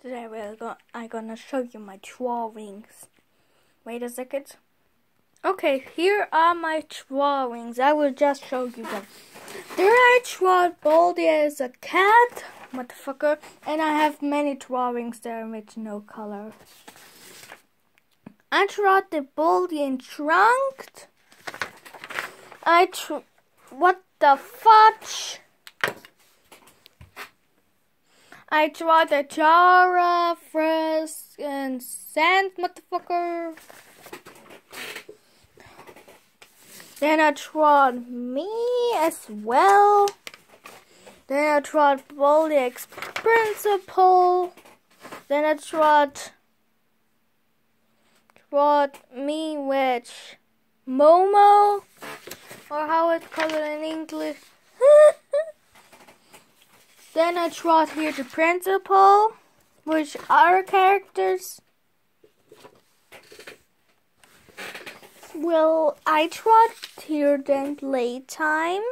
Today we're go I'm gonna show you my drawings. Wait a second. Okay, here are my drawings. I will just show you them. There I draw Baldi as a cat, motherfucker, and I have many drawings there with no color. I draw the Baldi in trunk. I tr- what the fudge? I draw the Chara, Frisk, and Sans, motherfucker. Then I draw me as well. Then I draw Bolix Principal. Then I draw draw me which Momo, or how it's called in English. Then I draw here the principal, which are characters. Well, I draw here then playtime.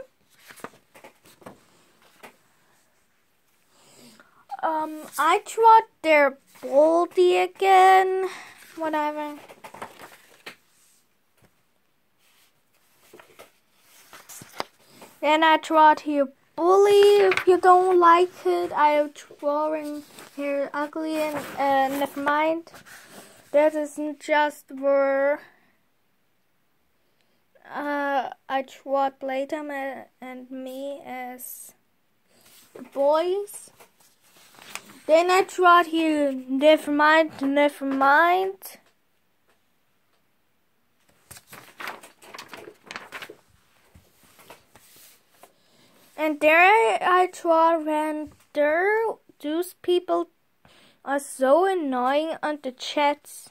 Um, I draw their Baldi again. Whatever. Then I draw here bully if you don't like it. I am drawing here ugly and uh, never mind. That isn't just where uh, I draw Playtime and me as boys. Then I draw here never mind, never mind. And there I draw there those people are so annoying on the chats.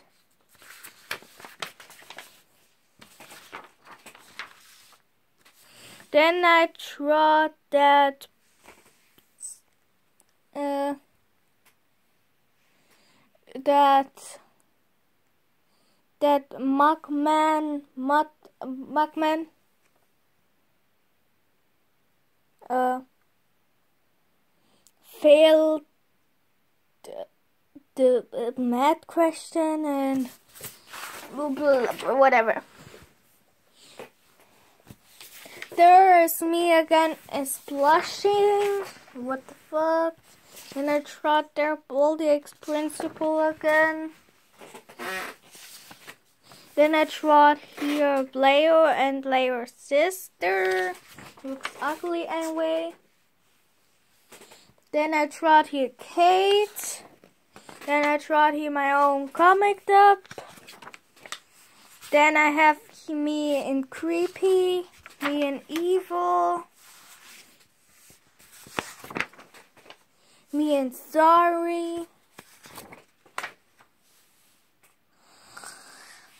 Then I draw that uh, that that Mugman Mud Mugman uh, failed the, math question and blah, blah, blah, whatever. There is me again is blushing. What the fuck? And I tried their Baldi X principal again. Then I tried here Leo and Leo's sister. Looks ugly anyway. Then I tried here Kate. Then I tried here my own comic dub. Then I have me in creepy, me in evil, me in sorry.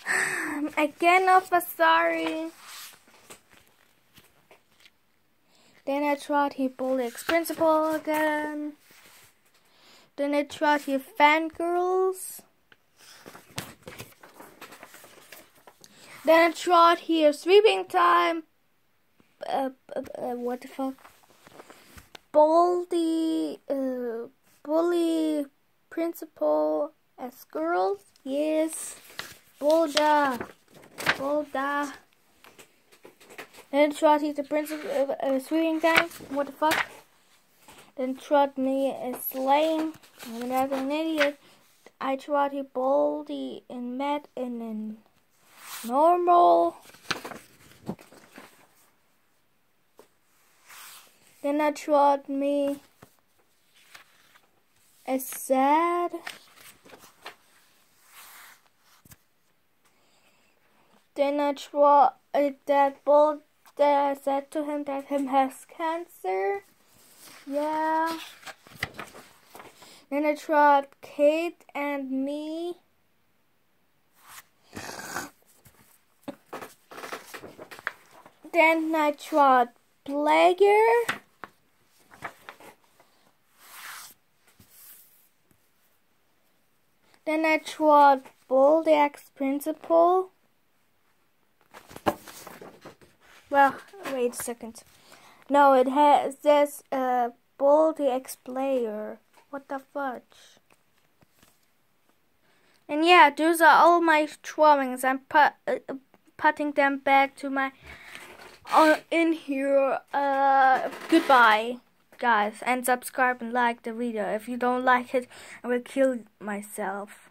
Again of a sorry. Then I tried here Bullock's principal again. Then I tried here fangirls. Then I tried here sweeping time. Uh, uh, uh, what the fuck? Baldi, uh, bully principal as girls. Yes. Bolda. Bolda. Then Trotty the principal uh, uh, sweeping time. What the fuck? Then Trot me is slaying. I'm an idiot. I Trotty Baldi in Matt and in normal. Then I trod me as sad. Then I trod uh, that bold that I said to him that him has cancer. Yeah. Then I tried Kate and me. Then I tried Player. Then I tried Bold X Principal. Well, wait a second. No, it has this uh X player. What the fudge? And yeah, those are all my drawings. I'm put, uh, putting them back to my uh, in here. Uh, goodbye, guys, and subscribe and like the video. If you don't like it, I will kill myself.